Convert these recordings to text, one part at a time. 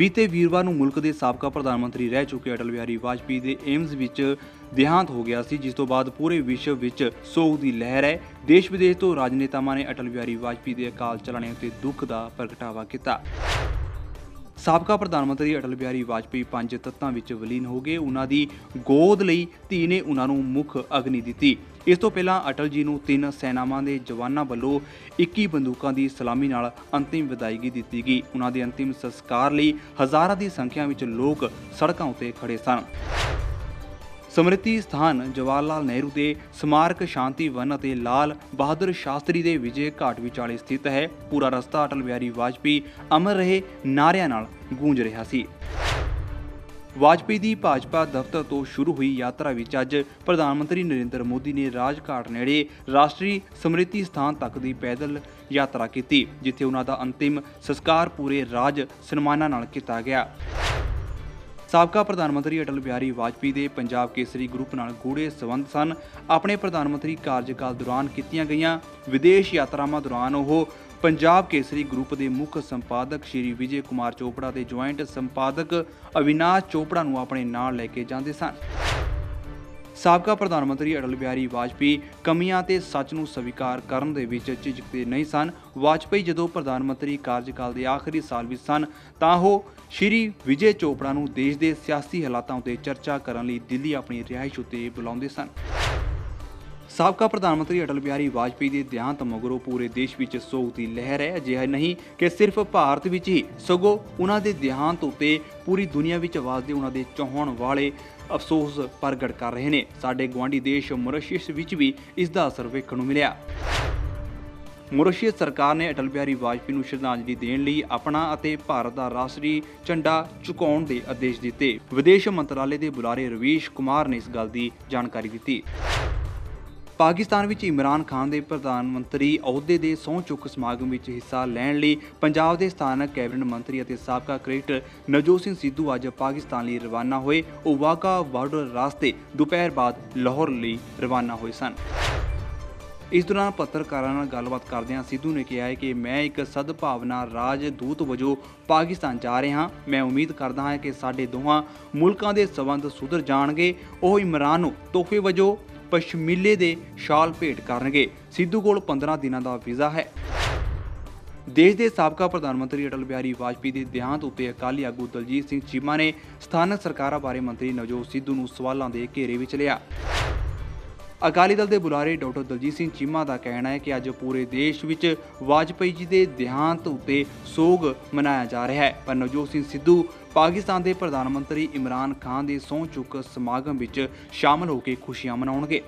ਬੀਤੇ ਵੀਰਵਾਰ ਨੂੰ ਮੁਲਕ ਦੇ ਸਾਬਕਾ ਪ੍ਰਧਾਨ ਮੰਤਰੀ ਰਹਿ ਚੁੱਕੇ ਅਟਲ ਬਿਹਾਰੀ ਵਾਜਪੇਈ ਦੇ ਏਮਜ਼ ਵਿੱਚ ਦੇਹਾਂਤ ਹੋ ਗਿਆ ਸੀ, ਜਿਸ ਤੋਂ ਬਾਅਦ ਪੂਰੇ ਵਿਸ਼ਵ ਵਿੱਚ ਸੋਗ ਦੀ ਲਹਿਰ ਹੈ। ਦੇਸ਼ ਵਿਦੇਸ਼ ਤੋਂ ਰਾਜਨੇਤਾਵਾਂ ਨੇ ਅਟਲ ਬਿਹਾਰੀ ਵਾਜਪੇਈ ਦੇ ਅਕਾਲ ਚਲਾਣੇ ਉੱਤੇ ਦੁੱਖ ਦਾ ਪ੍ਰਗਟਾਵਾ ਕੀਤਾ। ਸਾਬਕਾ ਪ੍ਰਧਾਨ ਮੰਤਰੀ ਅਟਲ ਬਿਹਾਰੀ ਵਾਜਪੇਈ ਪੰਜ ਤੱਤਾਂ ਵਿੱਚ ਵਿਲੀਨ ਹੋ ਗਏ। ਉਹਨਾਂ ਦੀ ਗੋਦ ਲਈ ਧੀ ਨੇ ਉਹਨਾਂ ਨੂੰ ਮੁੱਖ ਅਗਨੀ ਦਿੱਤੀ। ਇਸ ਤੋਂ ਪਹਿਲਾਂ ਅਟਲ ਜੀ ਨੂੰ ਤਿੰਨ ਸੈਨਾਵਾਂ ਦੇ ਜਵਾਨਾਂ ਵੱਲੋਂ 21 ਬੰਦੂਕਾਂ ਦੀ ਸਲਾਮੀ ਨਾਲ ਅੰਤਿਮ ਵਿਦਾਇਗੀ ਦਿੱਤੀ ਗਈ। ਉਹਨਾਂ ਦੇ ਅੰਤਿਮ ਸੰਸਕਾਰ ਲਈ ਹਜ਼ਾਰਾਂ ਦੀ ਸੰਖਿਆ ਵਿੱਚ ਲੋਕ ਸੜਕਾਂ ਉੱਤੇ ਖੜੇ ਸਨ। ਸਮ੍ਰਿਤੀ ਸਥਾਨ ਜਵਾਹਰ ਲਾਲ ਨਹਿਰੂ ਦੇ ਸਮਾਰਕ ਸ਼ਾਂਤੀ ਵਨ ਅਤੇ ਲਾਲ ਬਹਾਦਰ ਸ਼ਾਸਤਰੀ ਦੇ ਵਿਜੇ ਘਾਟ ਵਿਚਾਲੇ ਸਥਿਤ ਹੈ। ਪੂਰਾ ਰਸਤਾ ਅਟਲ ਬਿਹਾਰੀ ਵਾਜਪੇਈ ਅਮਰ ਰਹੇ ਨਾਰਿਆਂ ਨਾਲ ਗੂੰਜ ਰਿਹਾ ਸੀ। ਵਾਜਪੇਈ ਦੀ ਭਾਜਪਾ ਦਫ਼ਤਰ ਤੋਂ ਸ਼ੁਰੂ ਹੋਈ ਯਾਤਰਾ ਵਿੱਚ ਅੱਜ ਪ੍ਰਧਾਨ ਮੰਤਰੀ ਨਰਿੰਦਰ ਮੋਦੀ ਨੇ ਰਾਜਘਾਟ ਨੇੜੇ ਰਾਸ਼ਟਰੀ ਸਮ੍ਰਿਤੀ ਸਥਾਨ ਤੱਕ ਦੀ ਪੈਦਲ ਯਾਤਰਾ ਕੀਤੀ, ਜਿੱਥੇ ਉਹਨਾਂ ਦਾ ਅੰਤਿਮ ਸੰਸਕਾਰ ਪੂਰੇ ਰਾਜ ਸਨਮਾਨਾਂ ਨਾਲ ਕੀਤਾ ਗਿਆ। ਸਾਬਕਾ ਪ੍ਰਧਾਨ ਮੰਤਰੀ ਅਟਲ ਬਿਹਾਰੀ ਵਾਜਪੇਈ ਦੇ ਪੰਜਾਬ ਕੇਸਰੀ ਗਰੁੱਪ ਨਾਲ ਗੂੜੇ ਸਬੰਧ ਸਨ। ਆਪਣੇ ਪ੍ਰਧਾਨ ਮੰਤਰੀ ਕਾਰਜਕਾਲ ਦੌਰਾਨ ਕੀਤੀਆਂ ਗਈਆਂ ਵਿਦੇਸ਼ ਯਾਤਰਾਵਾਂ ਦੌਰਾਨ ਉਹ ਪੰਜਾਬ ਕੇਸਰੀ ਗਰੁੱਪ ਦੇ ਮੁੱਖ ਸੰਪਾਦਕ ਸ਼੍ਰੀ ਵਿਜੇ ਕੁਮਾਰ ਚੋਪੜਾ ਦੇ ਜੁਆਇੰਟ ਸੰਪਾਦਕ ਅਵਿਨਾਸ਼ ਚੋਪੜਾ ਨੂੰ ਆਪਣੇ ਨਾਲ ਲੈ ਕੇ ਜਾਂਦੇ ਸਨ। ਸਾਬਕਾ ਪ੍ਰਧਾਨ ਮੰਤਰੀ ਅਟਲ ਬਿਹਾਰੀ ਵਾਜਪੇਈ ਕਮੀਆਂ ਤੇ ਸੱਚ ਨੂੰ ਸਵੀਕਾਰ ਕਰਨ ਦੇ ਵਿੱਚ ਝਿਜਕਦੇ ਨਹੀਂ ਸਨ। ਵਾਜਪੇਈ ਜਦੋਂ ਪ੍ਰਧਾਨ ਮੰਤਰੀ ਕਾਰਜਕਾਲ ਦੇ ਆਖਰੀ ਸਾਲ ਵਿੱਚ ਸਨ, ਤਾਂ ਉਹ ਸ਼੍ਰੀ ਵਿਜੇ ਚੋਪੜਾ ਨੂੰ ਦੇਸ਼ ਦੇ ਸਿਆਸੀ ਹਾਲਾਤਾਂ ਉੱਤੇ ਚਰਚਾ ਕਰਨ ਲਈ ਦਿੱਲੀ ਆਪਣੀ ਰਿਹਾਇਸ਼ ਉੱਤੇ ਬੁਲਾਉਂਦੇ ਸਨ। ਸਾਬਕਾ ਪ੍ਰਧਾਨ ਮੰਤਰੀ ਅਟਲ ਬਿਹਾਰੀ ਵਾਜਪੇਈ ਦੇ ਦੇਹਾਂਤ ਮਗਰੋਂ ਪੂਰੇ ਦੇਸ਼ ਵਿੱਚ ਸੋਗ ਦੀ ਲਹਿਰ ਹੈ। ਅਜਿਹਾ ਨਹੀਂ ਕਿ ਸਿਰਫ ਭਾਰਤ ਵਿੱਚ ਹੀ, ਸਗੋਂ ਉਹਨਾਂ ਦੇ ਦੇਹਾਂਤ ਉੱਤੇ ਪੂਰੀ ਦੁਨੀਆ ਵਿੱਚ ਵਸਦੇ ਉਹਨਾਂ ਦੇ ਚਾਹਣ ਵਾਲੇ ਅਫਸੋਸ ਪ੍ਰਗਟ ਕਰ ਰਹੇ ਨੇ। ਸਾਡੇ ਗਵਾਂਢੀ ਦੇਸ਼ ਮੌਰੀਸ਼ੀਅਸ ਵਿੱਚ ਵੀ ਇਸ ਦਾ ਅਸਰ ਵੇਖਣ ਨੂੰ ਮਿਲਿਆ। ਮੌਰੀਸ਼ੀਅਸ ਸਰਕਾਰ ਨੇ ਅਟਲ ਬਿਹਾਰੀ ਵਾਜਪੇਈ ਨੂੰ ਸ਼ਰਧਾਂਜਲੀ ਦੇਣ ਲਈ ਆਪਣਾ ਅਤੇ ਭਾਰਤ ਦਾ ਰਾਸ਼ਟਰੀ ਝੰਡਾ ਝੁਕਾਉਣ ਦੇ ਆਦੇਸ਼ ਦਿੱਤੇ। ਵਿਦੇਸ਼ ਮੰਤਰਾਲੇ ਦੇ ਬੁਲਾਰੇ ਰਵੀਸ਼ ਕੁਮਾਰ ਨੇ ਇਸ ਗੱਲ ਦੀ ਜਾਣਕਾਰੀ ਦਿੱਤੀ। ਪਾਕਿਸਤਾਨ ਵਿੱਚ ਇਮਰਾਨ ਖਾਨ ਦੇ ਪ੍ਰਧਾਨ ਮੰਤਰੀ ਅਹੁਦੇ ਦੇ ਸਹੁੰ ਚੁੱਕ ਸਮਾਗਮ ਵਿੱਚ ਹਿੱਸਾ ਲੈਣ ਲਈ ਪੰਜਾਬ ਦੇ ਸਥਾਨਕ ਕੈਬਨਿਟ ਮੰਤਰੀ ਅਤੇ ਸਾਬਕਾ ਕ੍ਰਿਕਟਰ ਨਵਜੋਤ ਸਿੰਘ ਸਿੱਧੂ ਅੱਜ ਪਾਕਿਸਤਾਨ ਲਈ ਰਵਾਨਾ ਹੋਏ। ਉਹ ਵਾਘਾ ਬਾਰਡਰ ਰਾਸਤੇ ਦੁਪਹਿਰ ਬਾਅਦ ਲਾਹੌਰ ਲਈ ਰਵਾਨਾ ਹੋਏ ਸਨ। ਇਸ ਦੌਰਾਨ ਪੱਤਰਕਾਰਾਂ ਨਾਲ ਗੱਲਬਾਤ ਕਰਦਿਆਂ ਸਿੱਧੂ ਨੇ ਕਿਹਾ ਹੈ ਕਿ ਮੈਂ ਇੱਕ ਸਦਭਾਵਨਾ ਰਾਜਦੂਤ ਵਜੋਂ ਪਾਕਿਸਤਾਨ ਜਾ ਰਿਹਾ ਹਾਂ। ਮੈਂ ਉਮੀਦ ਕਰਦਾ ਹਾਂ ਕਿ ਸਾਡੇ ਦੋਹਾਂ ਮੁਲਕਾਂ ਦੇ ਸਬੰਧ ਸੁਧਰ ਜਾਣਗੇ। ਉਹ ਇਮਰਾਨ ਨੂੰ ਤੋਹਫੇ ਵਜੋਂ ਪਸ਼ਮੀਲੇ ਦੇ ਸ਼ਾਲ ਭੇਟ ਕਰਨਗੇ। ਸਿੱਧੂ ਕੋਲ 15 ਦਿਨਾਂ ਦਾ ਵੀਜ਼ਾ ਹੈ। ਦੇਸ਼ ਦੇ ਸਾਬਕਾ ਪ੍ਰਧਾਨ ਮੰਤਰੀ ਅਟਲ ਬਿਹਾਰੀ ਵਾਜਪੇਈ ਦੇ ਦੇਹਾਂਤ ਉੱਤੇ ਅਕਾਲੀ ਆਗੂ ਦਲਜੀਤ ਸਿੰਘ ਚੀਮਾ ਨੇ ਸਥਾਨਕ ਸਰਕਾਰਾਂ ਬਾਰੇ ਮੰਤਰੀ ਨਵਜੋਤ ਸਿੱਧੂ ਨੂੰ ਸਵਾਲਾਂ ਦੇ ਘੇਰੇ ਵਿੱਚ ਲਿਆ। ਅਕਾਲੀ ਦਲ ਦੇ ਬੁਲਾਰੇ ਡਾਕਟਰ ਦਲਜੀਤ ਸਿੰਘ ਚੀਮਾ ਦਾ ਕਹਿਣਾ ਹੈ ਕਿ ਅੱਜ ਪੂਰੇ ਦੇਸ਼ ਵਿੱਚ ਵਾਜਪੇਈ ਜੀ ਦੇ ਦੇਹਾਂਤ ਉੱਤੇ ਸੋਗ ਮਨਾਇਆ ਜਾ ਰਿਹਾ ਹੈ। ਪਰ ਨਵਜੋਤ ਸਿੰਘ ਸਿੱਧੂ ਪਾਕਿਸਤਾਨ ਦੇ ਪ੍ਰਧਾਨ ਮੰਤਰੀ ਇਮਰਾਨ ਖਾਨ ਦੇ ਸਹੁੰ ਚੁੱਕ ਸਮਾਗਮ ਵਿੱਚ ਸ਼ਾਮਲ ਹੋ ਕੇ ਖੁਸ਼ੀਆਂ ਮਨਾਉਣਗੇ।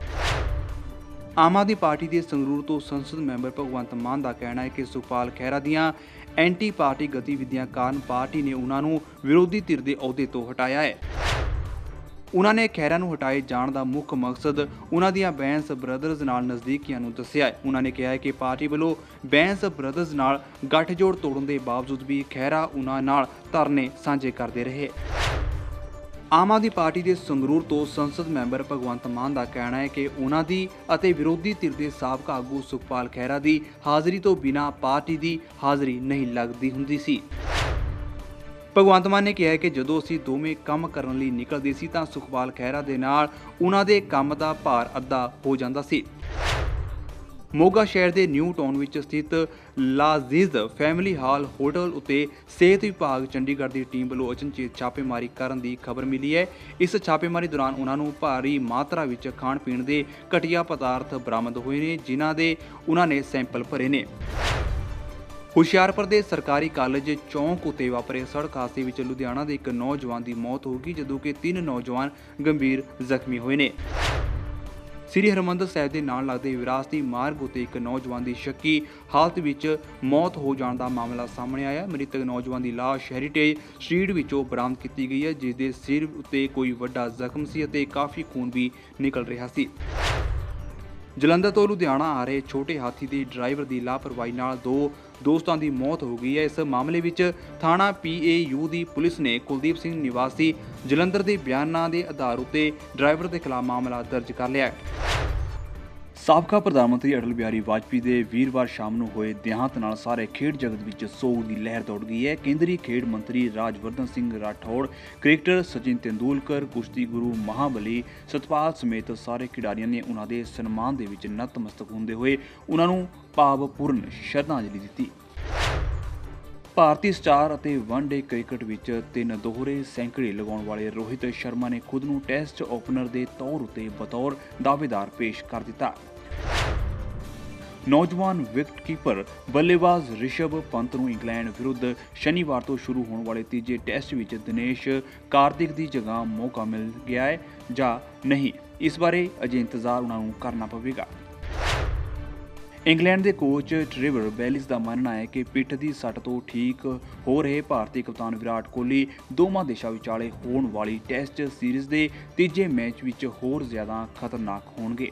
ਆਮ ਆਦਮੀ ਪਾਰਟੀ ਦੇ ਸੰਗਰੂਰ ਤੋਂ ਸੰਸਦ ਮੈਂਬਰ ਭਗਵੰਤ ਮਾਨ ਦਾ ਕਹਿਣਾ ਹੈ ਕਿ ਸੁਖਪਾਲ ਖਹਿਰਾ ਦੀਆਂ ਐਂਟੀ ਪਾਰਟੀ ਗਤੀਵਿਧੀਆਂ ਕਾਰਨ ਪਾਰਟੀ ਨੇ ਉਹਨਾਂ ਨੂੰ ਵਿਰੋਧੀ ਧਿਰ ਦੇ ਅਹੁਦੇ ਤੋਂ ਹਟਾਇਆ ਹੈ। ਉਹਨਾਂ ਨੇ ਖਹਿਰਾ ਨੂੰ ਹਟਾਏ ਜਾਣ ਦਾ ਮੁੱਖ ਮਕਸਦ ਉਹਨਾਂ ਦੀਆਂ ਬੈਂਸ ਬ੍ਰਦਰਜ਼ ਨਾਲ ਨਜ਼ਦੀਕੀਆਂ ਨੂੰ ਦੱਸਿਆ ਹੈ। ਉਹਨਾਂ ਨੇ ਕਿਹਾ ਹੈ ਕਿ ਪਾਰਟੀ ਵੱਲੋਂ ਬੈਂਸ ਬ੍ਰਦਰਜ਼ ਨਾਲ ਗੱਠਜੋੜ ਤੋੜਨ ਦੇ ਬਾਵਜੂਦ ਵੀ ਖਹਿਰਾ ਉਹਨਾਂ ਨਾਲ ਧਰਨੇ ਸਾਂਝੇ ਕਰਦੇ ਰਹੇ। ਆਮ ਆਦਮੀ ਪਾਰਟੀ ਦੇ ਸੰਗਰੂਰ ਤੋਂ ਸੰਸਦ ਮੈਂਬਰ ਭਗਵੰਤ ਮਾਨ ਦਾ ਕਹਿਣਾ ਹੈ ਕਿ ਉਹਨਾਂ ਦੀ ਅਤੇ ਵਿਰੋਧੀ ਧਿਰ ਦੇ ਸਾਬਕਾ ਆਗੂ ਸੁਖਪਾਲ ਖਹਿਰਾ ਦੀ ਹਾਜ਼ਰੀ ਤੋਂ ਬਿਨਾਂ ਪਾਰਟੀ ਦੀ ਹਾਜ਼ਰੀ ਨਹੀਂ ਲੱਗਦੀ ਹੁੰਦੀ ਸੀ। ਭਗਵੰਤ ਮਾਨ ਨੇ ਕਿਹਾ ਕਿ ਜਦੋਂ ਅਸੀਂ ਦੋਵੇਂ ਕੰਮ ਕਰਨ ਲਈ ਨਿਕਲਦੇ ਸੀ ਤਾਂ ਸੁਖਪਾਲ ਖਹਿਰਾ ਦੇ ਨਾਲ ਉਹਨਾਂ ਦੇ ਕੰਮ ਦਾ ਭਾਰ ਅੱਧਾ ਹੋ ਜਾਂਦਾ ਸੀ। ਮੋਗਾ ਸ਼ਹਿਰ ਦੇ ਨਿਊ ਟਾਊਨ ਵਿੱਚ ਸਥਿਤ ਲਾਜ਼ਿਜ਼ ਫੈਮਿਲੀ ਹਾਲ ਹੋਟਲ ਉਤੇ ਸਿਹਤ ਵਿਭਾਗ ਚੰਡੀਗੜ੍ਹ ਦੀ ਟੀਮ ਵੱਲੋਂ ਅਚਨਚੇਤ ਛਾਪੇਮਾਰੀ ਕਰਨ ਦੀ ਖਬਰ ਮਿਲੀ ਹੈ। ਇਸ ਛਾਪੇਮਾਰੀ ਦੌਰਾਨ ਉਹਨਾਂ ਨੂੰ ਭਾਰੀ ਮਾਤਰਾ ਵਿੱਚ ਖਾਣ ਪੀਣ ਦੇ ਘਟੀਆ ਪਦਾਰਥ ਬਰਾਮਦ ਹੋਏ ਨੇ, ਜਿਨ੍ਹਾਂ ਦੇ ਉਹਨਾਂ ਨੇ ਸੈਂਪਲ ਭਰੇ ਨੇ। ਹੁਸ਼ਿਆਰਪੁਰ ਦੇ ਸਰਕਾਰੀ ਕਾਲਜ ਚੌਂਕ ਉਤੇ ਵਾਪਰੇ ਸੜਕ ਹਾਦਸੇ ਵਿੱਚ ਲੁਧਿਆਣਾ ਦੇ ਇੱਕ ਨੌਜਵਾਨ ਦੀ ਮੌਤ ਹੋ ਗਈ, ਜਦੋਂ ਕਿ ਤਿੰਨ ਨੌਜਵਾਨ ਗੰਭੀਰ ਜ਼ਖਮੀ ਹੋਏ ਨੇ। ਸ੍ਰੀ ਹਰਮੰਦਰ ਸਾਹਿਬ ਦੇ ਨਾਲ ਲੱਗਦੇ ਵਿਰਾਸਤੀ ਮਾਰਗ ਉਤੇ ਇੱਕ ਨੌਜਵਾਨ ਦੀ ਸ਼ੱਕੀ ਹਾਲਤ ਵਿੱਚ ਮੌਤ ਹੋ ਜਾਣ ਦਾ ਮਾਮਲਾ ਸਾਹਮਣੇ ਆਇਆ। ਮ੍ਰਿਤਕ ਨੌਜਵਾਨ ਦੀ ਲਾਸ਼ ਹੈਰੀਟੇਜ ਸਟਰੀਟ ਵਿੱਚੋਂ ਬਰਾਮਦ ਕੀਤੀ ਗਈ ਹੈ, ਜਿਸ ਦੇ ਸਿਰ ਉਤੇ ਕੋਈ ਵੱਡਾ ਜ਼ਖਮ ਸੀ ਅਤੇ ਕਾਫੀ ਖੂਨ ਵੀ ਨਿਕਲ ਰਿਹਾ ਸੀ। ਜਲੰਧਰ ਤੋਂ ਲੁਧਿਆਣਾ ਆ ਰਹੇ ਛੋਟੇ ਹਾਥੀ ਦੇ ਡਰਾਈਵਰ ਦੀ ਲਾਪਰਵਾਹੀ ਨਾਲ ਦੋ ਦੋਸਤਾਂ ਦੀ ਮੌਤ ਹੋ ਗਈ ਹੈ। ਇਸ ਮਾਮਲੇ ਵਿੱਚ ਥਾਣਾ ਪੀਏਯੂ ਦੀ ਪੁਲਿਸ ਨੇ ਕੁਲਦੀਪ ਸਿੰਘ ਨਿਵਾਸੀ ਜਲੰਧਰ ਦੇ ਬਿਆਨਾਂ ਦੇ ਆਧਾਰ ਉੱਤੇ ਡਰਾਈਵਰ ਦੇ ਖਿਲਾਫ ਮਾਮਲਾ ਦਰਜ ਕਰ ਲਿਆ ਹੈ। ਸਾਬਕਾ ਪ੍ਰਧਾਨ ਮੰਤਰੀ ਅਟਲ ਬਿਹਾਰੀ ਵਾਜਪੇਈ ਦੇ ਵੀਰਵਾਰ ਸ਼ਾਮ ਨੂੰ ਹੋਏ ਦੇਹਾਂਤ ਨਾਲ ਸਾਰੇ ਖੇਡ ਜਗਤ ਵਿੱਚ ਸੋਗ ਦੀ ਲਹਿਰ ਦੌੜ ਗਈ ਹੈ। ਕੇਂਦਰੀ ਖੇਡ ਮੰਤਰੀ ਰਾਜਵਰਧਨ ਸਿੰਘ ਰਾਠੌੜ, ਕ੍ਰਿਕਟਰ ਸਚਿਨ ਤੇਂਦੁਲਕਰ, ਕੁਸ਼ਤੀ ਗੁਰੂ ਮਹਾਬਲੀ, ਸਤਪਾਲ ਸਮੇਤ ਸਾਰੇ ਖਿਡਾਰੀਆਂ ਨੇ ਉਹਨਾਂ ਦੇ ਸਨਮਾਨ ਦੇ ਵਿੱਚ ਨਤਮਸਤਕ ਹੁੰਦੇ ਹੋਏ ਉਹਨਾਂ ਨੂੰ ਭਾਵਪੂਰਨ ਸ਼ਰਧਾਂਜਲੀ ਦਿੱਤੀ। ਭਾਰਤੀ ਸਟਾਰ ਅਤੇ ਵਨਡੇ ਕ੍ਰਿਕਟ ਵਿੱਚ ਤਿੰਨ ਦੋਹਰੇ ਸੈਂਕੜੇ ਲਗਾਉਣ ਵਾਲੇ ਰੋਹਿਤ ਸ਼ਰਮਾ ਨੇ ਖੁਦ ਨੂੰ ਟੈਸਟ ਓਪਨਰ ਦੇ ਤੌਰ ਉਤੇ ਬਤੌਰ ਦਾਅਵੇਦਾਰ ਪੇਸ਼ ਕਰ ਦਿੱਤਾ। ਨੌਜਵਾਨ ਵਿਕਟਕੀਪਰ ਬੱਲੇਬਾਜ਼ ਰਿਸ਼ਭ ਪੰਤ ਨੂੰ ਇੰਗਲੈਂਡ ਵਿਰੁੱਧ ਸ਼ਨੀਵਾਰ ਤੋਂ ਸ਼ੁਰੂ ਹੋਣ ਵਾਲੇ ਤੀਜੇ ਟੈਸਟ ਵਿੱਚ ਦਿਨੇਸ਼ ਕਾਰਤਿਕ ਦੀ ਜਗ੍ਹਾ ਮੌਕਾ ਮਿਲ ਗਿਆ ਹੈ ਜਾਂ ਨਹੀਂ, ਇਸ ਬਾਰੇ ਅਜੇ ਇੰਤਜ਼ਾਰ ਉਹਨਾਂ ਨੂੰ ਕਰਨਾ ਪਵੇਗਾ। ਇੰਗਲੈਂਡ ਦੇ ਕੋਚ ਟ੍ਰਿਵਰ ਬੈਲਿਸ ਦਾ ਮੰਨਣਾ ਹੈ ਕਿ ਪਿੱਠ ਦੀ ਸੱਟ ਤੋਂ ਠੀਕ ਹੋ ਰਹੇ ਭਾਰਤੀ ਕਪਤਾਨ ਵਿਰਾਟ ਕੋਹਲੀ ਦੋਵਾਂ ਦੇਸ਼ਾਂ ਵਿਚਾਲੇ ਹੋਣ ਵਾਲੀ ਟੈਸਟ ਸੀਰੀਜ਼ ਦੇ ਤੀਜੇ ਮੈਚ ਵਿੱਚ ਹੋਰ ਜ਼ਿਆਦਾ ਖਤਰਨਾਕ ਹੋਣਗੇ।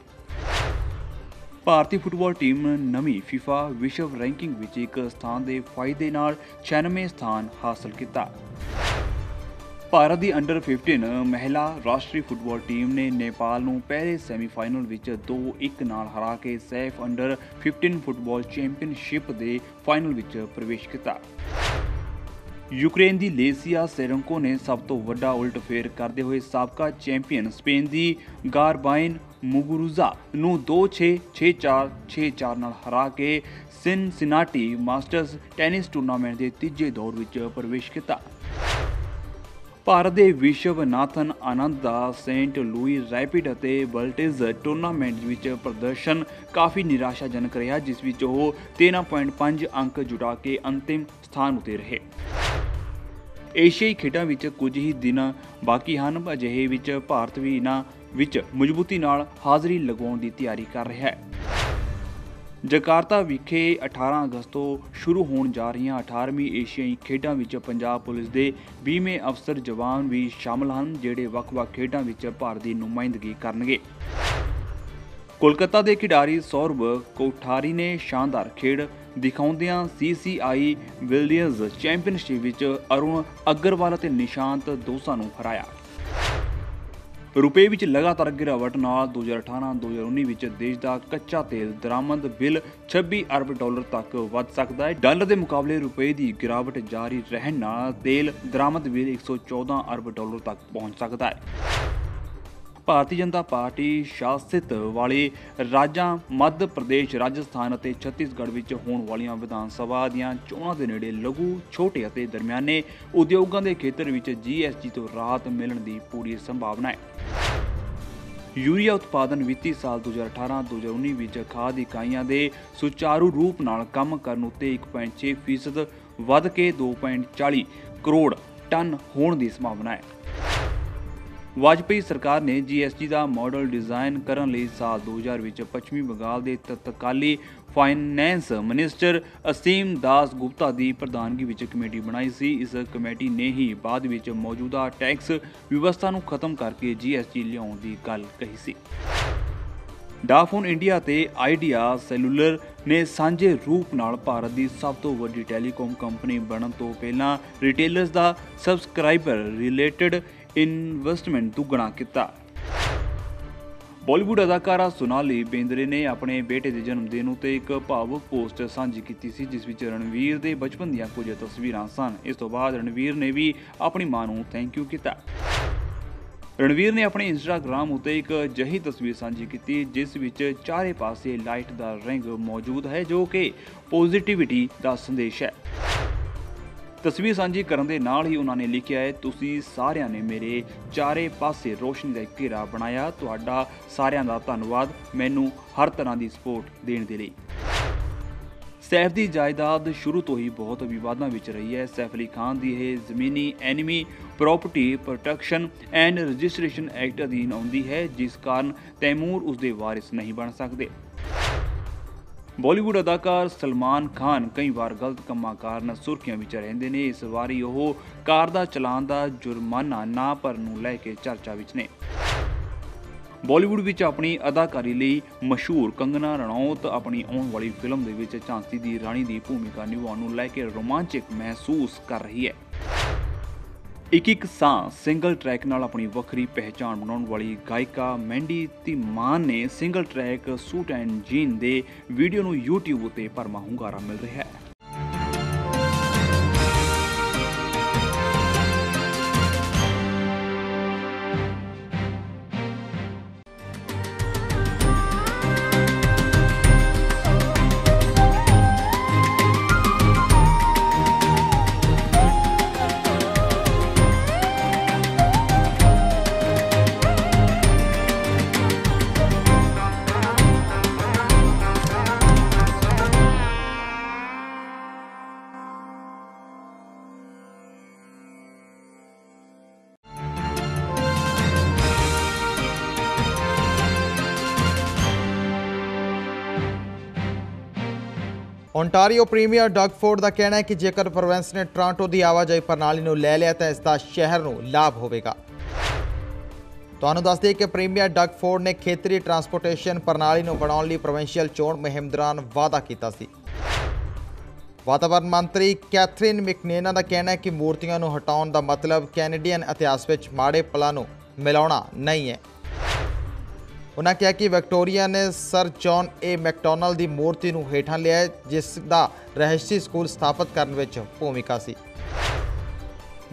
ਭਾਰਤੀ ਫੁੱਟਬਾਲ ਟੀਮ ਨਵੀਂ FIFA ਵਿਸ਼ਵ ਰੈਂਕਿੰਗ ਵਿੱਚ ਇੱਕ ਸਥਾਨ ਦੇ ਫਾਇਦੇ ਨਾਲ 96 ਸਥਾਨ ਹਾਸਲ ਕੀਤਾ। ਭਾਰਤ ਦੀ ਅੰਡਰ 15 ਮਹਿਲਾ ਰਾਸ਼ਟਰੀ ਫੁੱਟਬਾਲ ਟੀਮ ਨੇ ਨੇਪਾਲ ਨੂੰ ਪਹਿਲੇ ਸੈਮੀਫਾਈਨਲ ਵਿੱਚ 2-1 ਨਾਲ ਹਰਾ ਕੇ ਸੈਫ ਅੰਡਰ 15 ਫੁੱਟਬਾਲ ਚੈਂਪੀਅਨਸ਼ਿਪ ਦੇ ਫਾਈਨਲ ਵਿੱਚ ਪ੍ਰਵੇਸ਼ ਕੀਤਾ। ਯੂਕਰੇਨ ਦੀ ਲੇਸੀਆ ਸੇਰੰਕੋ ਨੇ ਸਭ ਤੋਂ ਵੱਡਾ ਉਲਟਫੇਰ ਕਰਦੇ ਹੋਏ ਸਾਬਕਾ ਚੈਂਪੀਅਨ ਸਪੇਨ ਦੀ ਗਾਰਬਾਈਨ ਮੁਗੁਰੂਜ਼ਾ ਨੂੰ 2-6 6-4 6-4 ਨਾਲ ਹਰਾ ਕੇ ਸਿਨਸਿਨਾਟੀ ਮਾਸਟਰਸ ਟੈਨਿਸ ਟੂਰਨਾਮੈਂਟ ਦੇ ਤੀਜੇ ਦੌਰ ਵਿੱਚ ਪ੍ਰਵੇਸ਼ ਕੀਤਾ। ਭਾਰਤ ਦੇ ਵਿਸ਼ਵਨਾਥਨ ਆਨੰਦ ਦਾ ਸੇਂਟ ਲੂਈ ਰੈਪਿਡ ਅਤੇ ਬਲਟਿਜ਼ ਟੂਰਨਾਮੈਂਟ ਵਿੱਚ ਪ੍ਰਦਰਸ਼ਨ ਕਾਫੀ ਨਿਰਾਸ਼ਾਜਨਕ ਰਿਹਾ, ਜਿਸ ਵਿੱਚ ਉਹ 13.5 ਅੰਕ ਜੁਟਾ ਕੇ ਅੰਤਿਮ ਸਥਾਨ ਉਤੇ ਰਹੇ। ਏਸ਼ੀਆਈ ਖੇਡਾਂ ਵਿੱਚ ਕੁਝ ਹੀ ਦਿਨ ਬਾਕੀ ਹਨ, ਅਜਿਹੇ ਵਿੱਚ ਭਾਰਤ ਵੀ ਇਹਨਾਂ ਵਿੱਚ ਮਜ਼ਬੂਤੀ ਨਾਲ ਹਾਜ਼ਰੀ ਲਗਾਉਣ ਦੀ ਤਿਆਰੀ ਕਰ ਰਿਹਾ ਹੈ। ਜਕਾਰਤਾ ਵਿਖੇ 18 ਅਗਸਤ ਤੋਂ ਸ਼ੁਰੂ ਹੋਣ ਜਾ ਰਹੀਆਂ 18ਵੀਂ ਏਸ਼ੀਆਈ ਖੇਡਾਂ ਵਿੱਚ ਪੰਜਾਬ ਪੁਲਿਸ ਦੇ 20ਵੇਂ ਅਫਸਰ ਜਵਾਨ ਵੀ ਸ਼ਾਮਲ ਹਨ, ਜਿਹੜੇ ਵੱਖ-ਵੱਖ ਖੇਡਾਂ ਵਿੱਚ ਭਾਰਤ ਦੀ ਨੁਮਾਇੰਦਗੀ ਕਰਨਗੇ। ਕੋਲਕਾਤਾ ਦੇ ਖਿਡਾਰੀ ਸੌਰਵ ਕੋਠਾਰੀ ਨੇ ਸ਼ਾਨਦਾਰ ਖੇਡ ਦਿਖਾਉਂਦਿਆਂ ਸੀਸੀਆਈ ਵਿਲੀਅਰਜ਼ ਚੈਂਪੀਅਨਸ਼ਿਪ ਵਿੱਚ ਅਰੁਣ ਅਗਰਵਾਲ ਅਤੇ ਨਿਸ਼ਾਂਤ ਦੋਸਾ ਨੂੰ ਹਰਾਇਆ। ਰੁਪਏ ਵਿੱਚ ਲਗਾਤਾਰ ਗਿਰਾਵਟ ਨਾਲ 2018-2019 ਵਿੱਚ ਦੇਸ਼ ਦਾ ਕੱਚਾ ਤੇਲ ਦਰਾਮਦ ਬਿੱਲ 26 ਅਰਬ ਡਾਲਰ ਤੱਕ ਵੱਧ ਸਕਦਾ ਹੈ। ਡਾਲਰ ਦੇ ਮੁਕਾਬਲੇ ਰੁਪਏ ਦੀ ਗਿਰਾਵਟ ਜਾਰੀ ਰਹਿਣ ਨਾਲ ਤੇਲ ਦਰਾਮਦ ਬਿੱਲ 114 ਅਰਬ ਡਾਲਰ ਤੱਕ ਪਹੁੰਚ ਸਕਦਾ ਹੈ। ਭਾਰਤੀ ਜਨਤਾ ਪਾਰਟੀ ਸ਼ਾਸਿਤ ਵਾਲੇ ਰਾਜਾਂ, ਮੱਧ ਪ੍ਰਦੇਸ਼, ਰਾਜਸਥਾਨ ਅਤੇ ਛੱਤੀਸਗੜ੍ਹ ਵਿੱਚ ਹੋਣ ਵਾਲੀਆਂ ਵਿਧਾਨ ਸਭਾ ਦੀਆਂ ਚੋਣਾਂ ਦੇ ਨੇੜੇ ਲਘੂ, ਛੋਟੇ ਅਤੇ ਦਰਮਿਆਨੇ ਉਦਯੋਗਾਂ ਦੇ ਖੇਤਰ ਵਿੱਚ ਜੀਐਸਟੀ ਤੋਂ ਰਾਹਤ ਮਿਲਣ ਦੀ ਪੂਰੀ ਸੰਭਾਵਨਾ ਹੈ। ਯੂਰੀਆ ਉਤਪਾਦਨ ਵਿੱਤੀ ਸਾਲ 2018-2019 ਵਿੱਚ ਖਾਦ ਇਕਾਈਆਂ ਦੇ ਸੁਚਾਰੂ ਰੂਪ ਨਾਲ ਕੰਮ ਕਰਨ ਉੱਤੇ 1.6% ਵੱਧ ਕੇ 2.40 ਕਰੋੜ ਟਨ ਹੋਣ ਦੀ ਸੰਭਾਵਨਾ ਹੈ। ਵਾਜਪੇਈ ਸਰਕਾਰ ਨੇ ਜੀਐਸਟੀ ਦਾ ਮਾਡਲ ਡਿਜ਼ਾਈਨ ਕਰਨ ਲਈ ਸਾਲ 2000 ਵਿੱਚ ਪੱਛਮੀ ਬੰਗਾਲ ਦੇ ਤਤਕਾਲੀ ਫਾਈਨੈਂਸ ਮਿਨਿਸਟਰ ਅਸੀਮ ਦਾਸ ਗੁਪਤਾ ਦੀ ਪ੍ਰਧਾਨਗੀ ਵਿੱਚ ਕਮੇਟੀ ਬਣਾਈ ਸੀ। ਇਸ ਕਮੇਟੀ ਨੇ ਹੀ ਬਾਅਦ ਵਿੱਚ ਮੌਜੂਦਾ ਟੈਕਸ ਵਿਵਸਥਾ ਨੂੰ ਖਤਮ ਕਰਕੇ ਜੀਐਸਟੀ ਲਿਆਉਣ ਦੀ ਗੱਲ ਕਹੀ ਸੀ। ਡਾਫੋਨ ਇੰਡੀਆ ਤੇ ਆਈਡੀਆ ਸੈਲੂਲਰ ਨੇ ਸਾਂਝੇ ਰੂਪ ਨਾਲ ਭਾਰਤ ਦੀ ਸਭ ਤੋਂ ਵੱਡੀ ਟੈਲੀਕਾਮ ਕੰਪਨੀ ਬਣਨ ਤੋਂ ਪਹਿਲਾਂ ਰਿਟੇਲਰਸ ਦਾ ਸਬਸਕ੍ਰਾਈਬਰ ਰਿਲੇਟਡ ਇਨਵੈਸਟਮੈਂਟ ਤੋਂ ਗੁਣਾ ਕੀਤਾ। ਬਾਲੀਵੁੱਡ ਅਦਾਕਾਰਾ ਸੋਨਾਲੀ ਬੇਂਦਰੇ ਨੇ ਆਪਣੇ ਬੇਟੇ ਦੇ ਜਨਮ ਦਿਨ ਉਤੇ ਇੱਕ ਭਾਵੁਕ ਪੋਸਟ ਸਾਂਝੀ ਕੀਤੀ ਸੀ, ਜਿਸ ਵਿੱਚ ਰਣਵੀਰ ਦੇ ਬਚਪਨ ਦੀਆਂ ਕੁਝ ਤਸਵੀਰਾਂ ਸਨ। ਇਸ ਤੋਂ ਬਾਅਦ ਰਣਵੀਰ ਨੇ ਵੀ ਆਪਣੀ ਮਾਂ ਨੂੰ ਥੈਂਕ ਯੂ ਕੀਤਾ। ਰਣਵੀਰ ਨੇ ਆਪਣੇ ਇੰਸਟਾਗ੍ਰam ਉਤੇ ਇੱਕ ਜਹੀ ਤਸਵੀਰ ਸਾਂਝੀ ਕੀਤੀ, ਜਿਸ ਵਿੱਚ ਚਾਰੇ ਪਾਸੇ ਲਾਈਟ ਦਾ ਰਿੰਗ ਮੌਜੂਦ ਹੈ, ਜੋ ਕਿ ਪੋਜ਼ਿਟਿਵਿਟੀ ਦਾ ਸੰਦੇਸ਼ ਹੈ। ਤਸਵੀਰ ਸਾਂਝੀ ਕਰਨ ਦੇ ਨਾਲ ਹੀ ਉਹਨਾਂ ਨੇ ਲਿਖਿਆ ਹੈ, ਤੁਸੀਂ ਸਾਰਿਆਂ ਨੇ ਮੇਰੇ ਚਾਰੇ ਪਾਸੇ ਰੋਸ਼ਨੀ ਦਾ ਘੇਰਾ ਬਣਾਇਆ। ਤੁਹਾਡਾ ਸਾਰਿਆਂ ਦਾ ਧੰਨਵਾਦ ਮੈਨੂੰ ਹਰ ਤਰ੍ਹਾਂ ਦੀ ਸਪੋਰਟ ਦੇਣ ਦੇ ਲਈ। ਸੈਫ ਦੀ ਜਾਇਦਾਦ ਸ਼ੁਰੂ ਤੋਂ ਹੀ ਬਹੁਤ ਵਿਵਾਦਾਂ ਵਿੱਚ ਰਹੀ ਹੈ। ਸੈਫ ਅਲੀ ਖਾਨ ਦੀ ਇਹ ਜ਼ਮੀਨੀ enemy property protection and registration act ਅਧੀਨ ਆਉਂਦੀ ਹੈ, ਜਿਸ ਕਾਰਨ ਤੈਮੂਰ ਉਸ ਦੇ ਵਾਰਿਸ ਨਹੀਂ ਬਣ ਸਕਦੇ। ਬਾਲੀਵੁੱਡ ਅਦਾਕਾਰ ਸਲਮਾਨ ਖਾਨ ਕਈ ਵਾਰ ਗਲਤ ਕੰਮਾਂ ਕਾਰਨ ਸੁਰਖੀਆਂ ਵਿੱਚ ਰਹਿੰਦੇ ਨੇ। ਇਸ ਵਾਰੀ ਉਹ ਕਾਰ ਦਾ ਚਲਾਨ ਦਾ ਜੁਰਮਾਨਾ ਨਾ ਭਰਨ ਨੂੰ ਲੈ ਕੇ ਚਰਚਾ ਵਿੱਚ ਨੇ। ਬਾਲੀਵੁੱਡ ਵਿੱਚ ਆਪਣੀ ਅਦਾਕਾਰੀ ਲਈ ਮਸ਼ਹੂਰ ਕੰਗਨਾ ਰਣੌਤ ਆਪਣੀ ਆਉਣ ਵਾਲੀ ਫਿਲਮ ਦੇ ਵਿੱਚ ਝਾਂਸੀ ਦੀ ਰਾਣੀ ਦੀ ਭੂਮਿਕਾ ਨਿਭਾਉਣ ਨੂੰ ਲੈ ਕੇ ਰੋਮਾਂਚਿਕ ਮਹਿਸੂਸ ਕਰ ਰਹੀ ਹੈ। ਇੱਕ ਇੱਕ ਸਾਂ ਸਿੰਗਲ ਟਰੈਕ ਨਾਲ ਆਪਣੀ ਵੱਖਰੀ ਪਹਿਚਾਣ ਬਣਾਉਣ ਵਾਲੀ ਗਾਇਕਾ ਮੈਂਡੀ ਧੀਮਾਨ ਨੇ single track suit and jean ਦੇ ਵੀਡੀਓ ਨੂੰ YouTube ਉਤੇ ਭਰਮਾ ਹੁੰਗਾਰਾ ਮਿਲ ਰਿਹਾ ਹੈ। ਓਨਟਾਰੀਓ ਪ੍ਰੀਮੀਅਰ ਡਗ ਫੋਰਡ ਦਾ ਕਹਿਣਾ ਹੈ ਕਿ ਜੇਕਰ ਪ੍ਰੋਵਿੰਸ ਨੇ ਟੋਰਾਂਟੋ ਦੀ ਆਵਾਜਾਈ ਪ੍ਰਣਾਲੀ ਨੂੰ ਲੈ ਲਿਆ ਤਾਂ ਇਸ ਦਾ ਸ਼ਹਿਰ ਨੂੰ ਲਾਭ ਹੋਵੇਗਾ। ਤੁਹਾਨੂੰ ਦੱਸ ਦਈਏ ਕਿ ਪ੍ਰੀਮੀਅਰ ਡਗ ਫੋਰਡ ਨੇ ਖੇਤਰੀ ਟਰਾਂਸਪੋਰਟੇਸ਼ਨ ਪ੍ਰਣਾਲੀ ਨੂੰ ਬਣਾਉਣ ਲਈ ਪ੍ਰੋਵਿੰਸ਼ੀਅਲ ਚੋਣ ਮੁਹਿੰਮ ਦੌਰਾਨ ਵਾਅਦਾ ਕੀਤਾ ਸੀ। ਵਾਤਾਵਰਣ ਮੰਤਰੀ ਕੈਥਰੀਨ ਮਿਕਨੇਨਾ ਦਾ ਕਹਿਣਾ ਹੈ ਕਿ ਮੂਰਤੀਆਂ ਨੂੰ ਹਟਾਉਣ ਦਾ ਮਤਲਬ ਕੈਨੇਡੀਅਨ ਇਤਿਹਾਸ ਵਿੱਚ ਮਾੜੇ ਪਲਾਂ ਨੂੰ ਮਿਲਾਉਣਾ ਨਹੀਂ ਹੈ। ਉਹਨਾਂ ਕਿਹਾ ਕਿ ਵਿਕਟੋਰੀਆ ਨੇ ਸਰ ਜੌਨ ਏ ਮੈਕਡੋਨਲਡ ਦੀ ਮੂਰਤੀ ਨੂੰ ਹੇਠਾਂ ਲਿਆ ਜਿਸ ਦਾ ਰਹਿਸ਼ੀ ਸਕੂਲ ਸਥਾਪਿਤ ਕਰਨ ਵਿੱਚ ਭੂਮਿਕਾ ਸੀ।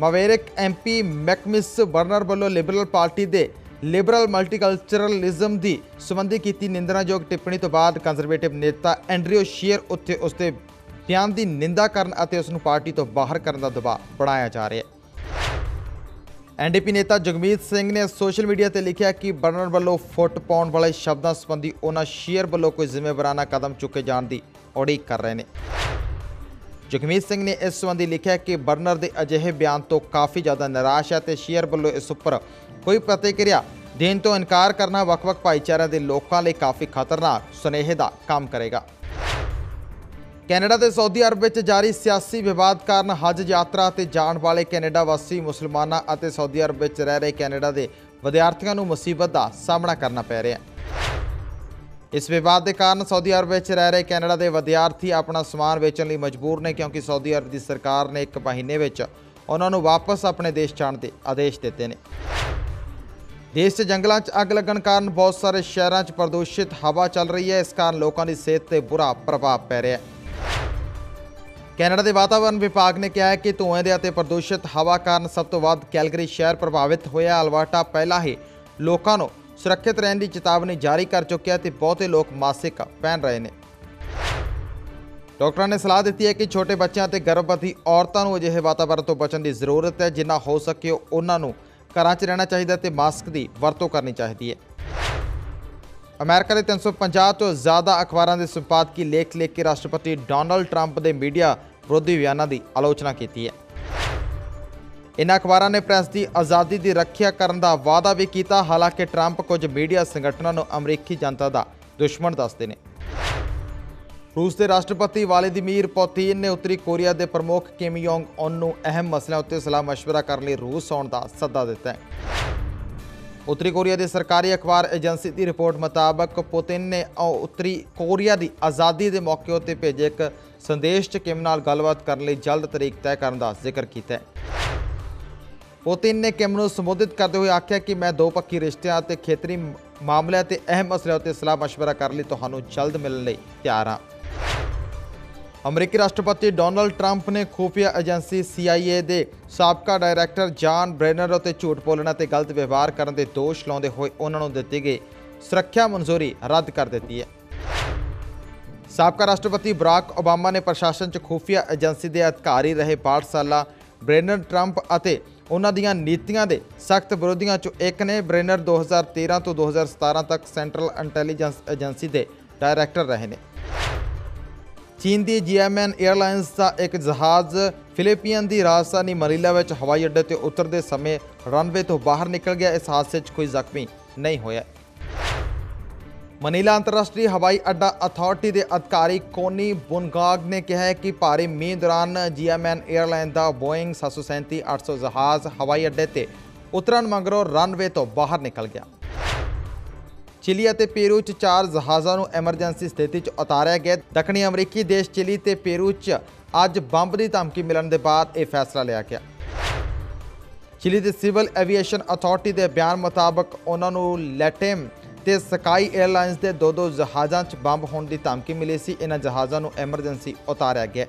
ਮਵੇਰਿਕ ਐਮਪੀ ਮੈਕਮਿਸ ਬਰਨਰ ਵੱਲੋਂ ਲਿਬਰਲ ਪਾਰਟੀ ਦੇ ਲਿਬਰਲ ਮਲਟੀਕਲਚਰਲਿਜ਼ਮ ਦੀ ਸੰਬੰਧੀ ਕੀਤੀ ਨਿੰਦਣਯੋਗ ਟਿੱਪਣੀ ਤੋਂ ਬਾਅਦ ਕੰਜ਼ਰਵੇਟਿਵ ਨੇਤਾ ਐਂਡਰਿਓ ਸ਼ੀਅਰ ਉੱਤੇ ਉਸਦੇ ਬਿਆਨ ਦੀ ਨਿੰਦਾ ਕਰਨ ਅਤੇ ਉਸ ਨੂੰ ਪਾਰਟੀ ਤੋਂ ਬਾਹਰ ਕਰਨ ਦਾ ਦਬਾਅ ਬਣਾਇਆ ਜਾ ਰਿਹਾ ਹੈ। ਐਨਡੀਪੀ ਨੇਤਾ ਜਗਮੀਤ ਸਿੰਘ ਨੇ ਸੋਸ਼ਲ ਮੀਡੀਆ ਤੇ ਲਿਖਿਆ ਕਿ ਬਰਨਰ ਵੱਲੋਂ ਫੁੱਟ ਪਾਉਣ ਵਾਲੇ ਸ਼ਬਦਾਂ ਸੰਬੰਧੀ ਉਹਨਾਂ ਸ਼ੇਅਰ ਵੱਲੋਂ ਕੋਈ ਜ਼ਿੰਮੇਵਾਰਾਨਾ ਕਦਮ ਚੁੱਕੇ ਜਾਣ ਦੀ ਉਡੀਕ ਕਰ ਰਹੇ ਨੇ। ਜਗਮੀਤ ਸਿੰਘ ਨੇ ਇਸ ਸੰਬੰਧੀ ਲਿਖਿਆ ਕਿ ਬਰਨਰ ਦੇ ਅਜਿਹੇ ਬਿਆਨ ਤੋਂ ਕਾਫੀ ਜ਼ਿਆਦਾ ਨਿਰਾਸ਼ ਹੈ ਤੇ ਸ਼ੇਅਰ ਵੱਲੋਂ ਇਸ ਉੱਪਰ ਕੋਈ ਪ੍ਰਤੀਕਿਰਿਆ ਦੇਣ ਤੋਂ ਇਨਕਾਰ ਕਰਨਾ ਵੱਖ-ਵੱਖ ਭਾਈਚਾਰਿਆਂ ਦੇ ਲੋਕਾਂ ਲਈ ਕਾਫੀ ਖਤਰਨਾਕ ਸੁਨੇਹੇ ਦਾ ਕੰਮ ਕਰੇਗਾ। ਕੈਨੇਡਾ ਤੇ ਸਾਊਦੀ ਅਰਬ ਵਿੱਚ ਜਾਰੀ ਸਿਆਸੀ ਵਿਵਾਦ ਕਾਰਨ ਹਜ ਯਾਤਰਾ ਤੇ ਜਾਣ ਵਾਲੇ ਕੈਨੇਡਾ ਵਾਸੀ ਮੁਸਲਮਾਨਾਂ ਅਤੇ ਸਾਊਦੀ ਅਰਬ ਵਿੱਚ ਰਹਿ ਰਹੇ ਕੈਨੇਡਾ ਦੇ ਵਿਦਿਆਰਥੀਆਂ ਨੂੰ ਮੁਸੀਬਤ ਦਾ ਸਾਹਮਣਾ ਕਰਨਾ ਪੈ ਰਿਹਾ ਹੈ। ਇਸ ਵਿਵਾਦ ਦੇ ਕਾਰਨ ਸਾਊਦੀ ਅਰਬ ਵਿੱਚ ਰਹਿ ਰਹੇ ਕੈਨੇਡਾ ਦੇ ਵਿਦਿਆਰਥੀ ਆਪਣਾ ਸਮਾਨ ਵੇਚਣ ਲਈ ਮਜਬੂਰ ਨੇ ਕਿਉਂਕਿ ਸਾਊਦੀ ਅਰਬ ਦੀ ਸਰਕਾਰ ਨੇ ਇੱਕ ਮਹੀਨੇ ਵਿੱਚ ਉਹਨਾਂ ਨੂੰ ਵਾਪਸ ਆਪਣੇ ਦੇਸ਼ ਜਾਣ ਦੇ ਆਦੇਸ਼ ਦਿੱਤੇ ਨੇ। ਦੇਸ਼ 'ਚ ਜੰਗਲਾਂ 'ਚ ਅੱਗ ਲੱਗਣ ਕਾਰਨ ਬਹੁਤ ਸਾਰੇ ਸ਼ਹਿਰਾਂ 'ਚ ਪ੍ਰਦੂਸ਼ਿਤ ਹਵਾ ਚੱਲ ਰਹੀ ਹੈ। ਇਸ ਕਾਰਨ ਲੋਕਾਂ ਦੀ ਸਿਹਤ ਤੇ ਬੁਰਾ ਪ੍ਰਭਾਵ ਪੈ ਰਿਹਾ ਹੈ। ਕੈਨੇਡਾ ਦੇ ਵਾਤਾਵਰਣ ਵਿਭਾਗ ਨੇ ਕਿਹਾ ਹੈ ਕਿ ਧੂਏ ਦੇ ਅਤੇ ਪ੍ਰਦੂਸ਼ਿਤ ਹਵਾ ਕਾਰਨ ਸਭ ਤੋਂ ਵੱਧ ਕੈਲਗਰੀ ਸ਼ਹਿਰ ਪ੍ਰਭਾਵਿਤ ਹੋਇਆ। ਅਲਬਰਟਾ ਪਹਿਲਾਂ ਹੀ ਲੋਕਾਂ ਨੂੰ ਸੁਰੱਖਿਅਤ ਰਹਿਣ ਦੀ ਚੇਤਾਵਨੀ ਜਾਰੀ ਕਰ ਚੁੱਕਿਆ ਤੇ ਬਹੁਤੇ ਲੋਕ ਮਾਸਿਕ ਪਹਿਨ ਰਹੇ ਨੇ। ਡਾਕਟਰਾਂ ਨੇ ਸਲਾਹ ਦਿੱਤੀ ਹੈ ਕਿ ਛੋਟੇ ਬੱਚਿਆਂ ਅਤੇ ਗਰਭਵਤੀ ਔਰਤਾਂ ਨੂੰ ਅਜਿਹੇ ਵਾਤਾਵਰਣ ਤੋਂ ਬਚਣ ਦੀ ਜ਼ਰੂਰਤ ਹੈ, ਜਿੰਨਾ ਹੋ ਸਕੇ ਉਹਨਾਂ ਨੂੰ ਘਰਾਂ 'ਚ ਰਹਿਣਾ ਚਾਹੀਦਾ ਤੇ ਮਾਸਕ ਦੀ ਵਰਤੋਂ ਕਰਨੀ ਚਾਹੀਦੀ ਹੈ। ਅਮਰੀਕਾ ਦੇ 350 ਤੋਂ ਜ਼ਿਆਦਾ ਅਖਬਾਰਾਂ ਦੇ ਸੰਪਾਦਕੀ ਲੇਖ ਲਿਖ ਕੇ ਰਾਸ਼ਟਰਪਤੀ ਡੋਨਲਡ ਟਰੰਪ ਦੇ ਮੀਡੀਆ ਵਿਰੋਧੀ ਬਿਆਨਾਂ ਦੀ ਆਲੋਚਨਾ ਕੀਤੀ ਹੈ। ਇਨ੍ਹਾਂ ਅਖਬਾਰਾਂ ਨੇ ਪ੍ਰੈਸ ਦੀ ਆਜ਼ਾਦੀ ਦੀ ਰੱਖਿਆ ਕਰਨ ਦਾ ਵਾਅਦਾ ਵੀ ਕੀਤਾ, ਹਾਲਾਂਕਿ ਟਰੰਪ ਕੁਝ ਮੀਡੀਆ ਸੰਗਠਨਾਂ ਨੂੰ ਅਮਰੀਕੀ ਜਨਤਾ ਦਾ ਦੁਸ਼ਮਣ ਦੱਸਦੇ ਨੇ। ਰੂਸ ਦੇ ਰਾਸ਼ਟਰਪਤੀ ਵਾਲਦੀਮੀਰ ਪੁਤਿਨ ਨੇ ਉੱਤਰੀ ਕੋਰੀਆ ਦੇ ਪ੍ਰਮੁੱਖ ਕਿਮ ਯੋਂਗ ਔਨ ਨੂੰ ਅਹਿਮ ਮਸਲਿਆਂ ਉੱਤੇ ਸਲਾਹ ਮਸ਼ਵਰਾ ਕਰਨ ਲਈ ਰੂਸ ਆਉਣ ਦਾ ਸੱਦਾ ਦਿੱਤਾ ਹੈ। ਉੱਤਰੀ ਕੋਰੀਆ ਦੀ ਸਰਕਾਰੀ ਅਖਬਾਰ ਏਜੰਸੀ ਦੀ ਰਿਪੋਰਟ ਮੁਤਾਬਕ ਪੁਤਿਨ ਨੇ ਉੱਤਰੀ ਕੋਰੀਆ ਦੀ ਆਜ਼ਾਦੀ ਦੇ ਮੌਕੇ ਉੱਤੇ ਭੇਜੇ ਇੱਕ ਸੰਦੇਸ਼ 'ਚ ਕਿਮ ਨਾਲ ਗੱਲਬਾਤ ਕਰਨ ਲਈ ਜਲਦ ਤਰੀਕ ਤੈਅ ਕਰਨ ਦਾ ਜ਼ਿਕਰ ਕੀਤਾ ਪੁਤਿਨ ਨੇ ਕਿਮ ਨੂੰ ਸੰਬੋਧਿਤ ਕਰਦੇ ਹੋਏ ਆਖਿਆ ਕਿ ਮੈਂ ਦੋ ਪੱਖੀ ਰਿਸ਼ਤਿਆਂ ਅਤੇ ਖੇਤਰੀ ਮਾਮਲਿਆਂ ਤੇ ਅਹਿਮ ਮਸਲਿਆਂ ਉੱਤੇ ਸਲਾਹ ਮਸ਼ਵਰਾ ਕਰਨ ਲਈ ਤੁਹਾਨੂੰ ਜਲਦ ਮਿਲਣ ਲਈ ਤਿਆਰ ਹਾਂ। ਅਮਰੀਕੀ ਰਾਸ਼ਟਰਪਤੀ ਡੋਨਲਡ ਟਰੰਪ ਨੇ ਖੂਫੀਆ ਏਜੰਸੀ CIA ਦੇ ਸਾਬਕਾ ਡਾਇਰੈਕਟਰ ਜਾਨ ਬ੍ਰੈਨਰ ਉੱਤੇ ਝੂਠ ਬੋਲਣ ਅਤੇ ਗਲਤ ਵਿਵਹਾਰ ਕਰਨ ਦੇ ਦੋਸ਼ ਲਾਉਂਦੇ ਹੋਏ ਉਹਨਾਂ ਨੂੰ ਦਿੱਤੀ ਗਈ ਸੁਰੱਖਿਆ ਮਨਜ਼ੂਰੀ ਰੱਦ ਕਰ ਦਿੱਤੀ ਹੈ। ਸਾਬਕਾ ਰਾਸ਼ਟਰਪਤੀ ਬਰਾਕ ਓਬਾਮਾ ਨੇ ਪ੍ਰਸ਼ਾਸਨ 'ਚ ਖੂਫੀਆ ਏਜੰਸੀ ਦੇ ਅਧਿਕਾਰੀ ਰਹੇ 62 ਸਾਲਾ ਬ੍ਰੈਨਰ ਟਰੰਪ ਅਤੇ ਉਹਨਾਂ ਦੀਆਂ ਨੀਤੀਆਂ ਦੇ ਸਖਤ ਵਿਰੋਧੀਆਂ 'ਚੋਂ ਇੱਕ ਨੇ ਬ੍ਰੈਨਰ 2013 ਤੋਂ 2017 ਤੱਕ ਸੈਂਟਰਲ ਇੰਟੈਲੀਜੈਂਸ ਏਜੰਸੀ ਦੇ ਡਾਇਰੈਕਟਰ ਰਹੇ ਨੇ। ਚੀਨ ਦੀ ਜੀਐਮਐਨ 에ਅਰਲਾਈਨਸ ਦਾ ਇੱਕ ਜਹਾਜ਼ ਫਿਲੀਪੀਨ ਦੀ ਰਾਜਧਾਨੀ ਮਨੀਲਾ ਵਿੱਚ ਹਵਾਈ ਅੱਡੇ ਤੇ ਉਤਰਦੇ ਸਮੇਂ ਰਨਵੇ ਤੋਂ ਬਾਹਰ ਨਿਕਲ ਗਿਆ। ਇਸ ਹਾਦਸੇ 'ਚ ਕੋਈ ਜ਼ਖਮੀ ਨਹੀਂ ਹੋਇਆ। ਮਨੀਲਾ ਅੰਤਰਰਾਸ਼ਟਰੀ ਹਵਾਈ ਅੱਡਾ ਅਥਾਰਟੀ ਦੇ ਅਧਿਕਾਰੀ ਕੋਨੀ ਬੁਨਗਾਗ ਨੇ ਕਿਹਾ ਹੈ ਕਿ ਭਾਰੀ ਮੀਂਹ ਦੌਰਾਨ ਜੀਐਮਐਨ 에ਅਰਲਾਈਨ ਦਾ ਬੋਇੰਗ 737-800 ਜਹਾਜ਼ ਹਵਾਈ ਅੱਡੇ ਤੇ ਉਤਰਨ ਮਗਰੋਂ ਰਨਵੇ ਤੋਂ ਬਾਹਰ ਨਿਕਲ ਗਿਆ। ਚਿਲੀ ਅਤੇ ਪੇਰੂ 'ਚ ਚਾਰ ਜਹਾਜ਼ਾਂ ਨੂੰ ਐਮਰਜੈਂਸੀ ਸਥਿਤੀ 'ਚ ਉਤਾਰਿਆ ਗਿਆ। ਦੱਖਣੀ ਅਮਰੀਕੀ ਦੇਸ਼ ਚਿਲੀ ਤੇ ਪੇਰੂ 'ਚ ਅੱਜ ਬੰਬ ਦੀ ਧਮਕੀ ਮਿਲਣ ਦੇ ਬਾਅਦ ਇਹ ਫੈਸਲਾ ਲਿਆ ਗਿਆ। ਚਿਲੀ ਦੇ ਸਿਵਲ ਐਵੀਏਸ਼ਨ ਅਥਾਰਟੀ ਦੇ ਬਿਆਨ ਮੁਤਾਬਕ ਉਹਨਾਂ ਨੂੰ ਲੈਟੇਮ ਤੇ ਸਕਾਈ 에ਅਰਲਾਈਨਸ ਦੇ ਦੋ ਦੋ ਜਹਾਜ਼ਾਂ 'ਚ ਬੰਬ ਹੋਣ ਦੀ ਧਮਕੀ ਮਿਲੀ ਸੀ। ਇਹਨਾਂ ਜਹਾਜ਼ਾਂ ਨੂੰ ਐਮਰਜੈਂਸੀ ਉਤਾਰਿਆ ਗਿਆ।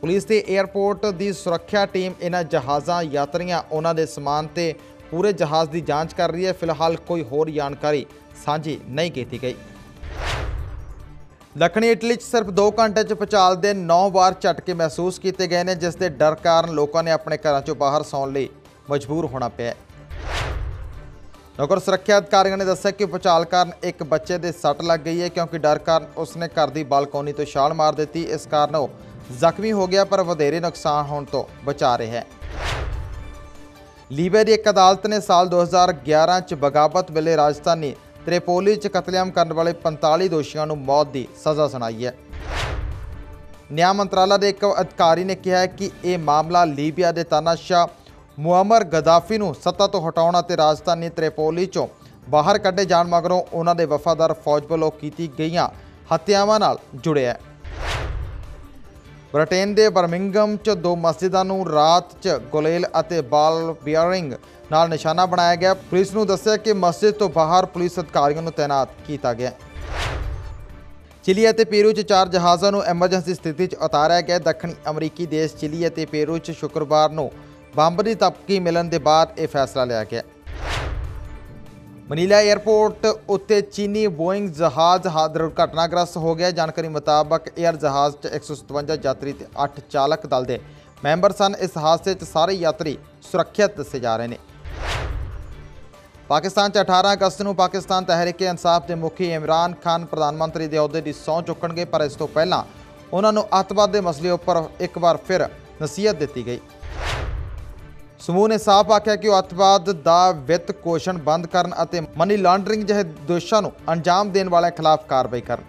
ਪੁਲਿਸ ਤੇ 에ਅਰਪੋਰਟ ਦੀ ਸੁਰੱਖਿਆ ਟੀਮ ਇਹਨਾਂ ਜਹਾਜ਼ਾਂ, ਯਾਤਰੀਆਂ, ਉਹਨਾਂ ਦੇ ਸਮਾਨ ਤੇ ਪੂਰੇ ਜਹਾਜ਼ ਦੀ ਜਾਂਚ ਕਰ ਰਹੀ ਹੈ। ਫਿਲਹਾਲ ਕੋਈ ਹੋਰ ਜਾਣਕਾਰੀ ਸਾਂਝੀ ਨਹੀਂ ਕੀਤੀ ਗਈ। ਦੱਖਣੀ ਇਟਲੀ 'ਚ ਸਿਰਫ 2 ਘੰਟੇ 'ਚ ਭੂਚਾਲ ਦੇ 9 ਵਾਰ ਝਟਕੇ ਮਹਿਸੂਸ ਕੀਤੇ ਗਏ ਨੇ, ਜਿਸ ਦੇ ਡਰ ਕਾਰਨ ਲੋਕਾਂ ਨੇ ਆਪਣੇ ਘਰਾਂ 'ਚੋਂ ਬਾਹਰ ਸੌਣ ਲਈ ਮਜਬੂਰ ਹੋਣਾ ਪਿਆ ਹੈ। ਨਗਰ ਸੁਰੱਖਿਆ ਅਧਿਕਾਰੀਆਂ ਨੇ ਦੱਸਿਆ ਕਿ ਭੂਚਾਲ ਕਾਰਨ ਇੱਕ ਬੱਚੇ ਦੇ ਸੱਟ ਲੱਗ ਗਈ ਹੈ, ਕਿਉਂਕਿ ਡਰ ਕਾਰਨ ਉਸਨੇ ਘਰ ਦੀ ਬਾਲਕੋਨੀ ਤੋਂ ਛਾਲ ਮਾਰ ਦਿੱਤੀ। ਇਸ ਕਾਰਨ ਉਹ ਜ਼ਖਮੀ ਹੋ ਗਿਆ, ਪਰ ਵਧੇਰੇ ਨੁਕਸਾਨ ਹੋਣ ਤੋਂ ਬਚਾ ਰਿਹਾ ਹੈ। ਲੀਬੀਆ ਦੀ ਇੱਕ ਅਦਾਲਤ ਨੇ ਸਾਲ 2011 ਚ ਬਗਾਵਤ ਵੇਲੇ ਰਾਜਧਾਨੀ ਤ੍ਰਿਪੋਲੀ ਚ ਕਤਲੇਆਮ ਕਰਨ ਵਾਲੇ 45 ਦੋਸ਼ੀਆਂ ਨੂੰ ਮੌਤ ਦੀ ਸਜ਼ਾ ਸੁਣਾਈ ਹੈ। ਨਿਆਂ ਮੰਤਰਾਲਾ ਦੇ ਇੱਕ ਅਧਿਕਾਰੀ ਨੇ ਕਿਹਾ ਕਿ ਇਹ ਮਾਮਲਾ ਲੀਬੀਆ ਦੇ ਤਾਨਾਸ਼ਾਹ ਮੁਅਮਰ ਗਦਾਫੀ ਨੂੰ ਸੱਤਾ ਤੋਂ ਹਟਾਉਣ ਅਤੇ ਰਾਜਧਾਨੀ ਤ੍ਰਿਪੋਲੀ ਚੋਂ ਬਾਹਰ ਕੱਢੇ ਜਾਣ ਮਗਰੋਂ ਉਹਨਾਂ ਦੇ ਵਫਾਦਾਰ ਫੌਜ ਵੱਲੋਂ ਕੀਤੀ ਗਈਆਂ ਹੱਤਿਆਵਾਂ ਨਾਲ ਜੁੜਿਆ ਹੈ। ਬ੍ਰਿਟੇਨ ਦੇ ਬਰਮਿੰਗਮ 'ਚ ਦੋ ਮਸਜਿਦਾਂ ਨੂੰ ਰਾਤ 'ਚ ਗੁਲੇਲ ਅਤੇ ਬਾਲ ਬੀਅਰਿੰਗ ਨਾਲ ਨਿਸ਼ਾਨਾ ਬਣਾਇਆ ਗਿਆ। ਪੁਲਿਸ ਨੂੰ ਦੱਸਿਆ ਕਿ ਮਸਜਿਦ ਤੋਂ ਬਾਹਰ ਪੁਲਿਸ ਅਧਿਕਾਰੀਆਂ ਨੂੰ ਤਾਇਨਾਤ ਕੀਤਾ ਗਿਆ। ਚਿਲੀ ਅਤੇ ਪੇਰੂ 'ਚ ਚਾਰ ਜਹਾਜ਼ਾਂ ਨੂੰ ਐਮਰਜੈਂਸੀ ਸਥਿਤੀ 'ਚ ਉਤਾਰਿਆ ਗਿਆ। ਦੱਖਣੀ ਅਮਰੀਕੀ ਦੇਸ਼ ਚਿਲੀ ਅਤੇ ਪੇਰੂ 'ਚ ਸ਼ੁੱਕਰਵਾਰ ਨੂੰ ਬੰਬ ਦੀ ਤਪਕੀ ਮਿਲਣ ਦੇ ਬਾਅਦ ਇਹ ਫੈਸਲਾ ਲਿਆ ਗਿਆ। ਮਨੀਲਾ 에ਅਰਪੋਰਟ ਉੱਤੇ ਚੀਨੀ ਬੋਇੰਗ ਜਹਾਜ਼ ਦੁਰਘਟਨਾਗ੍ਰਸਤ ਹੋ ਗਿਆ। ਜਾਣਕਾਰੀ ਮੁਤਾਬਕ 에ਅਰ ਜਹਾਜ਼ 'ਚ 157 ਯਾਤਰੀ ਤੇ 8 ਚਾਲਕ ਦਲ ਦੇ ਮੈਂਬਰ ਸਨ। ਇਸ ਹਾਦਸੇ 'ਚ ਸਾਰੇ ਯਾਤਰੀ ਸੁਰੱਖਿਅਤ ਦੱਸੇ ਜਾ ਰਹੇ ਨੇ। ਪਾਕਿਸਤਾਨ 'ਚ 18 ਅਗਸਤ ਨੂੰ ਪਾਕਿਸਤਾਨ ਤਹਿਰੀਕ ਇਨਸਾਫ ਦੇ ਮੁਖੀ ਇਮਰਾਨ ਖਾਨ ਪ੍ਰਧਾਨ ਮੰਤਰੀ ਦੇ ਅਹੁਦੇ ਦੀ ਸਹੁੰ ਚੁੱਕਣਗੇ, ਪਰ ਇਸ ਤੋਂ ਪਹਿਲਾਂ ਉਹਨਾਂ ਨੂੰ ਅੱਤਵਾਦ ਦੇ ਮਸਲੇ ਉੱਪਰ ਇੱਕ ਵਾਰ ਫਿਰ ਨਸੀਹਤ ਦਿੱਤੀ ਗਈ। ਸਮੂਹ ਨੇ ਸਾਫ਼ ਆਖਿਆ ਕਿ ਉਹ ਅੱਤਵਾਦ ਦਾ ਵਿੱਤ ਕੋਸ਼ਣ ਬੰਦ ਕਰਨ ਅਤੇ ਮਨੀ ਲਾਂਡਰਿੰਗ ਜਿਹੇ ਦੋਸ਼ਾਂ ਨੂੰ ਅੰਜਾਮ ਦੇਣ ਵਾਲਿਆਂ ਖਿਲਾਫ ਕਾਰਵਾਈ ਕਰਨ।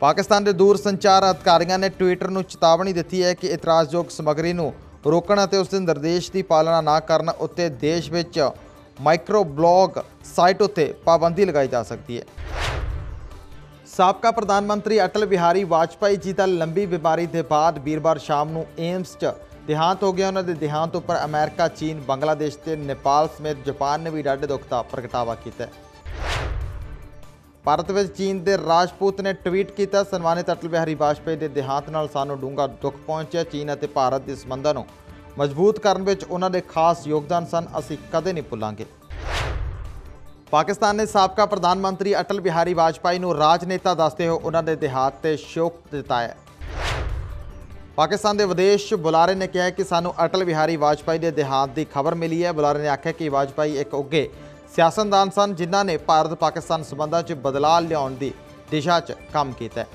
ਪਾਕਿਸਤਾਨ ਦੇ ਦੂਰ ਸੰਚਾਰ ਅਧਿਕਾਰੀਆਂ ਨੇ ਟਵਿੱਟਰ ਨੂੰ ਚੇਤਾਵਨੀ ਦਿੱਤੀ ਹੈ ਕਿ ਇਤਰਾਜ਼ਯੋਗ ਸਮੱਗਰੀ ਨੂੰ ਰੋਕਣ ਅਤੇ ਉਸ ਦੇ ਨਿਰਦੇਸ਼ ਦੀ ਪਾਲਣਾ ਨਾ ਕਰਨ ਉੱਤੇ ਦੇਸ਼ ਵਿੱਚ ਮਾਈਕਰੋ ਬਲੌਗ ਸਾਈਟ ਉੱਤੇ ਪਾਬੰਦੀ ਲਗਾਈ ਜਾ ਸਕਦੀ ਹੈ। ਸਾਬਕਾ ਪ੍ਰਧਾਨ ਮੰਤਰੀ ਅਟਲ ਬਿਹਾਰੀ ਵਾਜਪਾਈ ਜੀ ਦਾ ਲੰਬੀ ਬਿਮਾਰੀ ਦੇ ਬਾਅਦ ਵੀਰਵਾਰ ਸ਼ਾਮ ਨੂੰ ਏਮਸ 'ਚ ਦੇਹਾਂਤ ਹੋ ਗਿਆ ਉਹਨਾਂ ਦੇ ਦੇਹਾਂਤ ਉੱਪਰ ਅਮਰੀਕਾ, ਚੀਨ, ਬੰਗਲਾਦੇਸ਼ ਤੇ ਨੇਪਾਲ ਸਮੇਤ ਜਾਪਾਨ ਨੇ ਵੀ ਡਾਢੇ ਦੁੱਖ ਦਾ ਪ੍ਰਗਟਾਵਾ ਕੀਤਾ ਭਾਰਤ ਵਿੱਚ ਚੀਨ ਦੇ ਰਾਜਪੂਤ ਨੇ ਟਵੀਟ ਕੀਤਾ, ਸਨਮਾਨਿਤ ਅਟਲ ਬਿਹਾਰੀ ਵਾਜਪਾਈ ਦੇ ਦੇਹਾਂਤ ਨਾਲ ਸਾਨੂੰ ਡੂੰਘਾ ਦੁੱਖ ਪਹੁੰਚਿਆ। ਚੀਨ ਅਤੇ ਭਾਰਤ ਦੇ ਸੰਬੰਧਾਂ ਨੂੰ ਮਜ਼ਬੂਤ ਕਰਨ ਵਿੱਚ ਉਹਨਾਂ ਦੇ ਖਾਸ ਯੋਗਦਾਨ ਸਨ, ਅਸੀਂ ਕਦੇ ਨਹੀਂ ਭੁੱਲਾਂਗੇ। ਪਾਕਿਸਤਾਨ ਨੇ ਸਾਬਕਾ ਪ੍ਰਧਾਨ ਮੰਤਰੀ ਅਟਲ ਬਿਹਾਰੀ ਵਾਜਪਾਈ ਨੂੰ ਰਾਜਨੇਤਾ ਦੱਸਦੇ ਹੋਏ ਉਹਨਾਂ ਦੇ ਦੇਹਾਂਤ ਤੇ ਸ਼ੋਕ ਜਤਾਇਆ। ਪਾਕਿਸਤਾਨ ਦੇ ਵਿਦੇਸ਼ ਬੁਲਾਰੇ ਨੇ ਕਿਹਾ ਕਿ ਸਾਨੂੰ ਅਟਲ ਬਿਹਾਰੀ ਵਾਜਪਾਈ ਦੇ ਦੇਹਾਂਤ ਦੀ ਖਬਰ ਮਿਲੀ ਹੈ। ਬੁਲਾਰੇ ਨੇ ਆਖਿਆ ਕਿ ਵਾਜਪਾਈ ਇੱਕ ਉੱਗੇ ਸਿਆਸਤਦਾਨ ਸਨ, ਜਿਨ੍ਹਾਂ ਨੇ ਭਾਰਤ ਪਾਕਿਸਤਾਨ ਸਬੰਧਾਂ 'ਚ ਬਦਲਾਅ ਲਿਆਉਣ ਦੀ ਦਿਸ਼ਾ 'ਚ ਕੰਮ ਕੀਤਾ ਹੈ।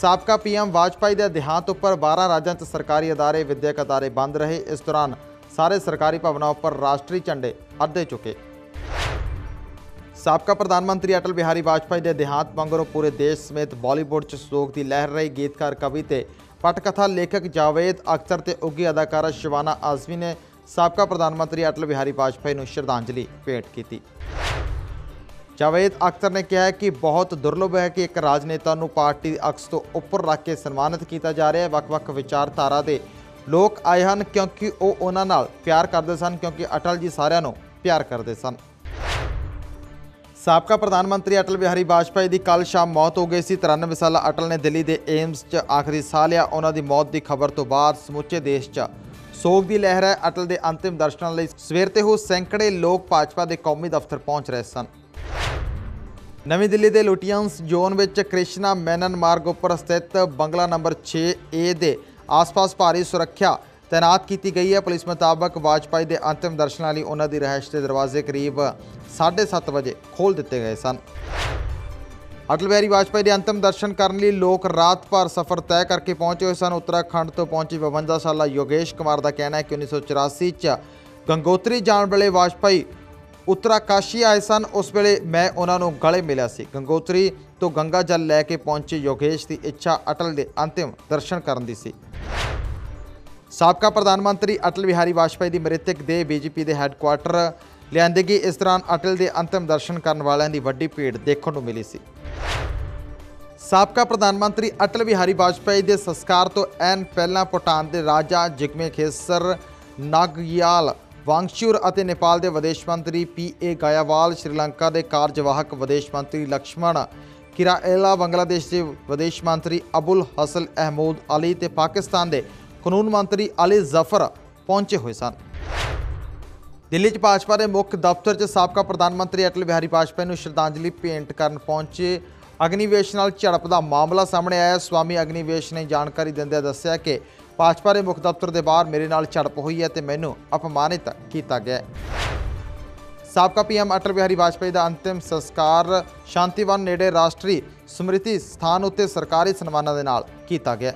ਸਾਬਕਾ ਪੀਐਮ ਵਾਜਪਾਈ ਦੇ ਦੇਹਾਂਤ ਉੱਪਰ 12 ਰਾਜਾਂ 'ਚ ਸਰਕਾਰੀ ਅਦਾਰੇ, ਵਿਦਿਅਕ ਅਦਾਰੇ ਬੰਦ ਰਹੇ। ਇਸ ਦੌਰਾਨ ਸਾਰੇ ਸਰਕਾਰੀ ਭਵਨਾਂ ਉੱਪਰ ਰਾਸ਼ਟਰੀ ਝੰਡੇ ਅੱਧੇ ਚੁੱਕੇ। ਸਾਬਕਾ ਪ੍ਰਧਾਨ ਮੰਤਰੀ ਅਟਲ ਬਿਹਾਰੀ ਵਾਜਪਾਈ ਦੇ ਦੇਹਾਂਤ ਮਗਰੋਂ ਪੂਰੇ ਦੇਸ਼ ਸਮੇਤ ਬਾਲੀਵੁੱਡ 'ਚ ਸੋਗ ਦੀ ਲਹਿਰ ਰਹੀ ਗੀਤਕਾਰ ਕਵੀ ਤੇ ਪਟਕਥਾ ਲੇਖਕ ਜਾਵੇਦ ਅਖਤਰ ਤੇ ਉੱਘੀ ਅਦਾਕਾਰਾ ਸ਼ਿਵਾਨਾ ਆਜ਼ਮੀ ਨੇ ਸਾਬਕਾ ਪ੍ਰਧਾਨ ਮੰਤਰੀ ਅਟਲ ਬਿਹਾਰੀ ਵਾਜਪਾਈ ਨੂੰ ਸ਼ਰਧਾਂਜਲੀ ਭੇਂਟ ਕੀਤੀ। ਜਾਵੇਦ ਅਖਤਰ ਨੇ ਕਿਹਾ ਕਿ ਬਹੁਤ ਦੁਰਲਭ ਹੈ ਕਿ ਇੱਕ ਰਾਜਨੇਤਾ ਨੂੰ ਪਾਰਟੀ ਦੇ ਅਕਸ ਤੋਂ ਉੱਪਰ ਰੱਖ ਕੇ ਸਨਮਾਨਿਤ ਕੀਤਾ ਜਾ ਰਿਹਾ ਹੈ। ਵੱਖ-ਵੱਖ ਵਿਚਾਰਧਾਰਾ ਦੇ ਲੋਕ ਆਏ ਹਨ ਕਿਉਂਕਿ ਉਹ ਉਹਨਾਂ ਨਾਲ ਪਿਆਰ ਕਰਦੇ ਸਨ, ਕਿਉਂਕਿ ਅਟਲ ਜੀ ਸਾਰਿਆਂ ਨੂੰ ਪਿਆਰ ਕਰਦੇ ਸਨ। ਸਾਬਕਾ ਪ੍ਰਧਾਨ ਮੰਤਰੀ ਅਟਲ ਬਿਹਾਰੀ ਵਾਜਪਾਈ ਦੀ ਕੱਲ ਸ਼ਾਮ ਮੌਤ ਹੋ ਗਈ ਸੀ। 93 ਸਾਲਾ ਅਟਲ ਨੇ ਦਿੱਲੀ ਦੇ ਏਮਸ 'ਚ ਆਖਰੀ ਸਾਹ ਲਿਆ। ਉਹਨਾਂ ਦੀ ਮੌਤ ਦੀ ਖਬਰ ਤੋਂ ਬਾਅਦ ਸਮੁੱਚੇ ਦੇਸ਼ 'ਚ ਸੋਗ ਦੀ ਲਹਿਰ ਹੈ। ਅਟਲ ਦੇ ਅੰਤਿਮ ਦਰਸ਼ਨਾਂ ਲਈ ਸਵੇਰ ਤੇ ਹੋ ਸੈਂਕੜੇ ਲੋਕ ਭਾਜਪਾ ਦੇ ਕੌਮੀ ਦਫ਼ਤਰ ਪਹੁੰਚ ਰਹੇ ਸਨ। ਨਵੀਂ ਦਿੱਲੀ ਦੇ ਲੁਟੀਅਨਸ ਜ਼ੋਨ ਵਿੱਚ ਕ੍ਰਿਸ਼ਨਾ ਮੈਨਨ ਮਾਰਗ ਉੱਪਰ ਸਥਿਤ ਬੰਗਲਾ ਨੰਬਰ 6 ਏ ਦੇ ਆਸ-ਪਾਸ ਭਾਰੀ ਸੁਰੱਖਿਆ ਤਾਇਨਾਤ ਕੀਤੀ ਗਈ ਹੈ। ਪੁਲਿਸ ਮੁਤਾਬਕ ਵਾਜਪਾਈ ਦੇ ਅੰਤਿਮ ਦਰਸ਼ਨਾਂ ਲਈ ਉਹਨਾਂ ਦੀ ਰਹਿائش ਦੇ ਦਰਵਾਜ਼ੇ ਕਰੀਬ 7:30 ਵਜੇ ਖੋਲ ਦਿੱਤੇ ਗਏ ਸਨ। ਅਟਲ ਬਿਹਾਰੀ ਵਾਜਪਾਈ ਦੇ ਅੰਤਿਮ ਦਰਸ਼ਨ ਕਰਨ ਲਈ ਲੋਕ ਰਾਤ ਭਰ ਸਫ਼ਰ ਤੈਅ ਕਰਕੇ ਪਹੁੰਚੇ ਹੋਏ ਸਨ। ਉੱਤਰਾਖੰਡ ਤੋਂ ਪਹੁੰਚੀ 52 ਸਾਲਾ ਯੋਗੇਸ਼ ਕੁਮਾਰ ਦਾ ਕਹਿਣਾ ਹੈ ਕਿ 1984 ਚ ਗੰਗੋਤਰੀ ਜਾਣ ਵੇਲੇ ਵਾਜਪਾਈ ਉੱਤਰਾਕਾਸ਼ੀ ਆਏ ਸਨ। ਉਸ ਵੇਲੇ ਮੈਂ ਉਹਨਾਂ ਨੂੰ ਗਲੇ ਮਿਲਿਆ ਸੀ। ਗੰਗੋਤਰੀ ਤੋਂ ਗੰਗਾ ਜਲ ਲੈ ਕੇ ਪਹੁੰਚੇ ਯੋਗੇਸ਼ ਦੀ ਇੱਛਾ ਅਟਲ ਦੇ ਅੰਤਿਮ ਦਰਸ਼ਨ ਕਰਨ ਦੀ ਸੀ। ਸਾਬਕਾ ਪ੍ਰਧਾਨ ਮੰਤਰੀ ਅਟਲ ਬਿਹਾਰੀ ਵਾਜਪਾਈ ਦੀ ਮ੍ਰਿਤਕ ਦੇ ਬੀਜੇਪੀ ਦੇ ਹੈੱਡਕੁਆਟਰ ਲਿਆਂਦੀ ਗਈ। ਇਸ ਦੌਰਾਨ ਅਟਲ ਦੇ ਅੰਤਿਮ ਦਰਸ਼ਨ ਕਰਨ ਵਾਲਿਆਂ ਦੀ ਵੱਡੀ ਭੀੜ ਦੇਖਣ ਨੂੰ ਮਿਲੀ ਸੀ। ਸਾਬਕਾ ਪ੍ਰਧਾਨ ਮੰਤਰੀ ਅਟਲ ਬਿਹਾਰੀ ਵਾਜਪਾਈ ਦੇ ਸੰਸਕਾਰ ਤੋਂ ਐਨ ਪਹਿਲਾਂ ਭੂਟਾਨ ਦੇ ਰਾਜਾ ਜਿਗਮੇ ਖੇਸਰ ਨਾਗਯਾਲ ਵਾਂਗਚੂਰ ਅਤੇ ਨੇਪਾਲ ਦੇ ਵਿਦੇਸ਼ ਮੰਤਰੀ ਪੀ ਏ ਗਾਇਆਵਾਲ, ਸ਼੍ਰੀਲੰਕਾ ਦੇ ਕਾਰਜਵਾਹਕ ਵਿਦੇਸ਼ ਮੰਤਰੀ ਲਕਸ਼ਮਣ, ਕਿਰਾਏਲਾ ਬੰਗਲਾਦੇਸ਼ ਦੇ ਵਿਦੇਸ਼ ਮੰਤਰੀ ਅਬੁਲ ਹਸਲ ਅਹਿਮੂਦ ਅਲੀ ਤੇ ਪਾਕਿਸਤਾਨ ਦੇ ਕਾਨੂੰਨ ਮੰਤਰੀ ਅਲੀ ਜ਼ਫਰ ਪਹੁੰਚੇ ਹੋਏ ਸਨ। ਦਿੱਲੀ 'ਚ ਭਾਜਪਾ ਦੇ ਮੁੱਖ ਦਫ਼ਤਰ 'ਚ ਸਾਬਕਾ ਪ੍ਰਧਾਨ ਮੰਤਰੀ ਅਟਲ ਬਿਹਾਰੀ ਵਾਜਪਾਈ ਨੂੰ ਸ਼ਰਧਾਂਜਲੀ ਭੇਂਟ ਕਰਨ ਪਹੁੰਚੇ ਅਗਨੀਵੇਸ਼ ਨਾਲ ਝੜਪ ਦਾ ਮਾਮਲਾ ਸਾਹਮਣੇ ਆਇਆ। ਸਵਾਮੀ ਅਗਨੀਵੇਸ਼ ਨੇ ਜਾਣਕਾਰੀ ਦਿੰਦਿਆਂ ਦੱਸਿਆ ਕਿ ਭਾਜਪਾ ਦੇ ਮੁੱਖ ਦਫ਼ਤਰ ਦੇ ਬਾਹਰ ਮੇਰੇ ਨਾਲ ਝੜਪ ਹੋਈ ਹੈ ਤੇ ਮੈਨੂੰ ਅਪਮਾਨਿਤ ਕੀਤਾ ਗਿਆ ਹੈ। ਸਾਬਕਾ ਪੀਐਮ ਅਟਲ ਬਿਹਾਰੀ ਵਾਜਪਾਈ ਦਾ ਅੰਤਿਮ ਸੰਸਕਾਰ ਸ਼ਾਂਤੀਵਨ ਨੇੜੇ ਰਾਸ਼ਟਰੀ ਸਮ੍ਰਿਤੀ ਸਥਾਨ ਉੱਤੇ ਸਰਕਾਰੀ ਸਨਮਾਨਾਂ ਦੇ ਨਾਲ ਕੀਤਾ ਗਿਆ